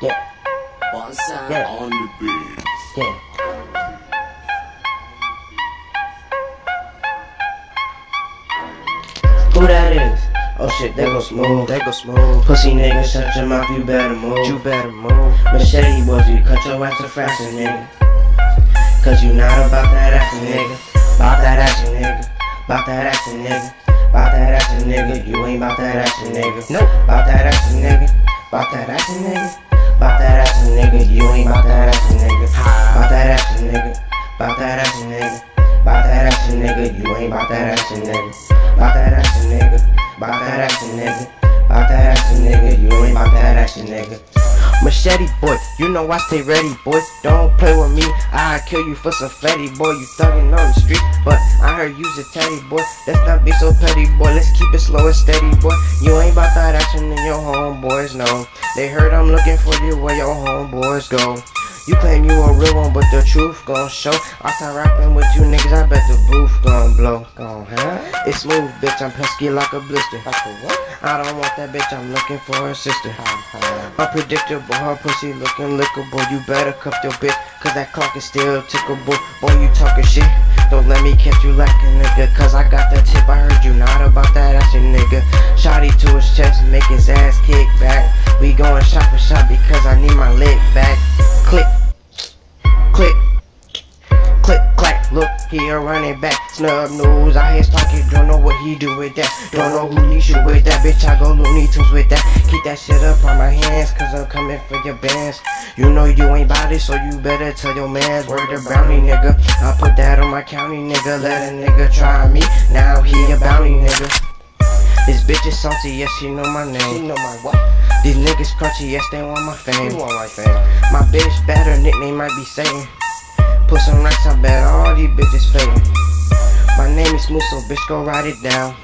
Yeah, Bossa Yeah. on the beat. yeah. Who that is? Oh shit, that go smooth. That go smooth. Pussy nigga, shut your mouth, you better move. You better move. Machete boys, you cut your ass to fraction, nigga. Cause you not about that action, nigga. About that action, nigga. About that action, nigga. About that action, nigga. You ain't about that action, nigga. Nope. About that action, nigga. About that action, nigga. Nigga. You ain't about that action, nigga. About that action, nigga. About that action, nigga. About that action, nigga. You ain't about that action, nigga. About that action, nigga. About that action, nigga. About that action, nigga. You ain't about that action, nigga. Machete boy, you know I stay ready, boy. Don't play with me, I kill you for some fatty, boy. You thuggin' on the street, but I heard you's a teddy, boy. Let's not be so petty, boy. Let's keep it slow and steady, boy. You ain't about that action and your homeboys know. They heard I'm looking for you where your homeboys go. You claim you a real one, but the truth gon' show. I start rapping with you niggas, I bet the It's smooth, bitch. I'm pesky like a blister. Like a what? I don't want that bitch, I'm looking for a sister. Unpredictable, her pussy looking lickable. You better cuff your bitch, cause that clock is still tickable. Boy, you talking shit. Don't let me catch you like a nigga, cause I got the tip. I heard you not about that action, nigga. Shotty to his chest, make his ass kick back. We going shot for shot because I need my leg back. He a running back. Snub news, I hear talking, don't know what he do with that. Don't know who he shoot with that. Bitch, I go Looney Tunes with that. Keep that shit up on my hands, cause I'm coming for your bands. You know you ain't it, so you better tell your mans. Word to brownie, nigga. I put that on my county, nigga. Let a nigga try me. Now he a bounty, nigga. This bitch is salty, yes, she know my name. know my what? These niggas crunchy, yes, they want my fame. You want my fame? My bitch better nickname might be Satan. Put some racks, I bet all these bitches fading. My name is Smooth, so bitch go write it down.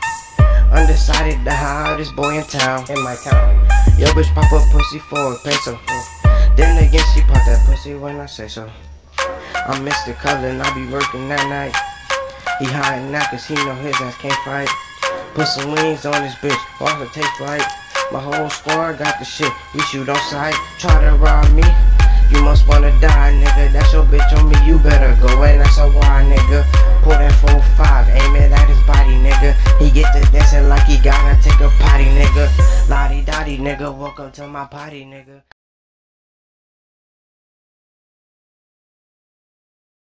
Undecided, the hottest boy in town. In my town. Yo, bitch pop up pussy for a peso. Then again, she pop that pussy when I say so. I'm Mr. Cullen, I be working that night. He hiding now cause he know his ass can't fight. Put some wings on this bitch, off the take flight. My whole squad got the shit, we shoot on sight. Try to rob me, you must wanna die, nigga. That's your bitch on better go and that's a why, nigga. Pull that 4-5, aim it at his body, nigga. He get to dancing like he gotta take a potty, nigga. Lottie dottie, nigga. Welcome to my party, nigga.